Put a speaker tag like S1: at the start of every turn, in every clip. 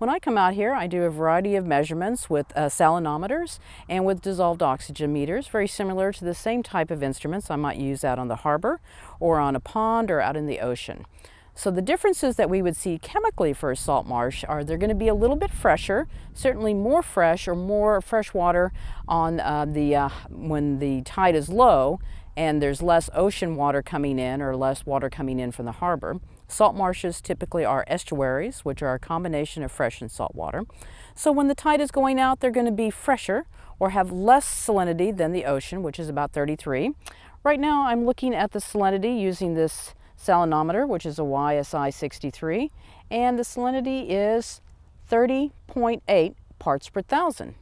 S1: When I come out here, I do a variety of measurements with uh, salinometers and with dissolved oxygen meters, very similar to the same type of instruments I might use out on the harbor or on a pond or out in the ocean. So the differences that we would see chemically for a salt marsh are they're going to be a little bit fresher, certainly more fresh or more fresh water on uh, the uh, when the tide is low and there's less ocean water coming in or less water coming in from the harbor. Salt marshes typically are estuaries, which are a combination of fresh and salt water. So when the tide is going out, they're going to be fresher or have less salinity than the ocean, which is about 33. Right now, I'm looking at the salinity using this salinometer, which is a YSI 63, and the salinity is 30.8 parts per thousand.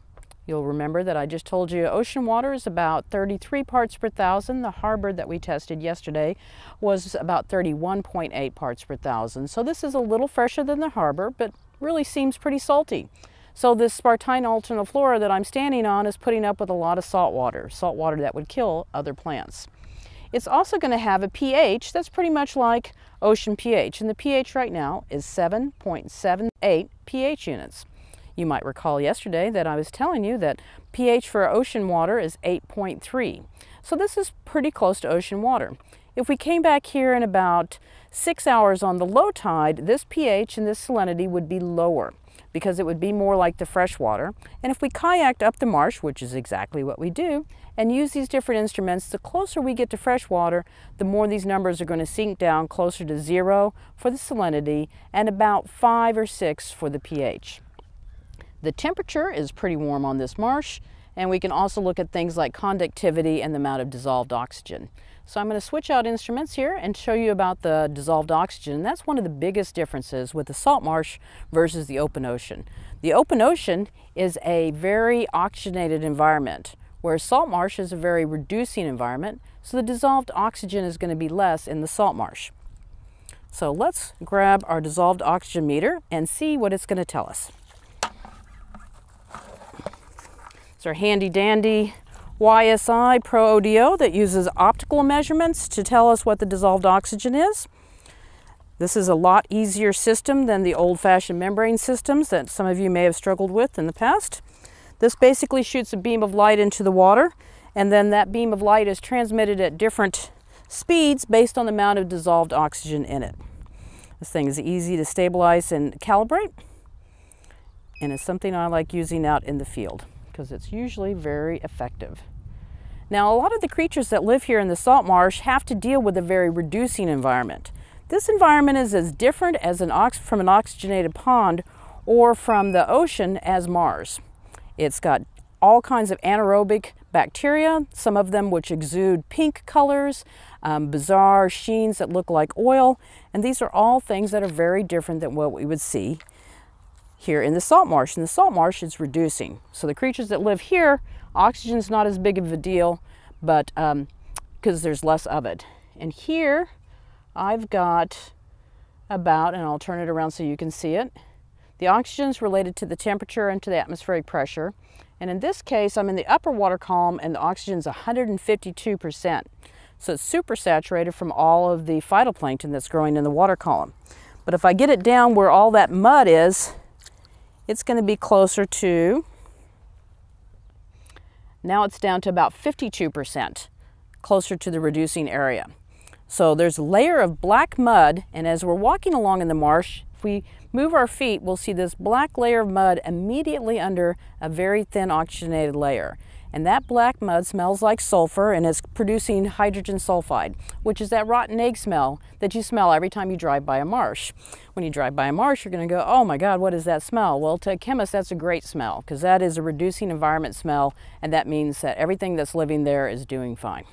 S1: You'll remember that I just told you ocean water is about 33 parts per thousand. The harbor that we tested yesterday was about 31.8 parts per thousand. So this is a little fresher than the harbor, but really seems pretty salty. So this Spartina alterniflora that I'm standing on is putting up with a lot of salt water, salt water that would kill other plants. It's also going to have a pH that's pretty much like ocean pH, and the pH right now is 7.78 pH units. You might recall yesterday that I was telling you that pH for ocean water is 8.3. So this is pretty close to ocean water. If we came back here in about six hours on the low tide, this pH and this salinity would be lower because it would be more like the fresh water. And if we kayaked up the marsh, which is exactly what we do, and use these different instruments, the closer we get to fresh water, the more these numbers are going to sink down closer to zero for the salinity and about five or six for the pH. The temperature is pretty warm on this marsh, and we can also look at things like conductivity and the amount of dissolved oxygen. So I'm going to switch out instruments here and show you about the dissolved oxygen. That's one of the biggest differences with the salt marsh versus the open ocean. The open ocean is a very oxygenated environment, whereas salt marsh is a very reducing environment, so the dissolved oxygen is going to be less in the salt marsh. So let's grab our dissolved oxygen meter and see what it's going to tell us. It's our handy dandy YSI Pro ODO that uses optical measurements to tell us what the dissolved oxygen is. This is a lot easier system than the old-fashioned membrane systems that some of you may have struggled with in the past. This basically shoots a beam of light into the water and then that beam of light is transmitted at different speeds based on the amount of dissolved oxygen in it. This thing is easy to stabilize and calibrate and it's something I like using out in the field because it's usually very effective. Now, a lot of the creatures that live here in the salt marsh have to deal with a very reducing environment. This environment is as different as an ox from an oxygenated pond or from the ocean as Mars. It's got all kinds of anaerobic bacteria, some of them which exude pink colors, um, bizarre sheens that look like oil, and these are all things that are very different than what we would see here in the salt marsh. And the salt marsh is reducing. So the creatures that live here, oxygen's not as big of a deal, but because um, there's less of it. And here I've got about, and I'll turn it around so you can see it, the oxygen is related to the temperature and to the atmospheric pressure. And in this case, I'm in the upper water column and the oxygen is 152%. So it's super saturated from all of the phytoplankton that's growing in the water column. But if I get it down where all that mud is, it's going to be closer to, now it's down to about 52%, closer to the reducing area. So there's a layer of black mud, and as we're walking along in the marsh, if we move our feet, we'll see this black layer of mud immediately under a very thin oxygenated layer. And that black mud smells like sulfur and is producing hydrogen sulfide, which is that rotten egg smell that you smell every time you drive by a marsh. When you drive by a marsh, you're going to go, oh my God, what is that smell? Well, to a chemist, that's a great smell because that is a reducing environment smell, and that means that everything that's living there is doing fine.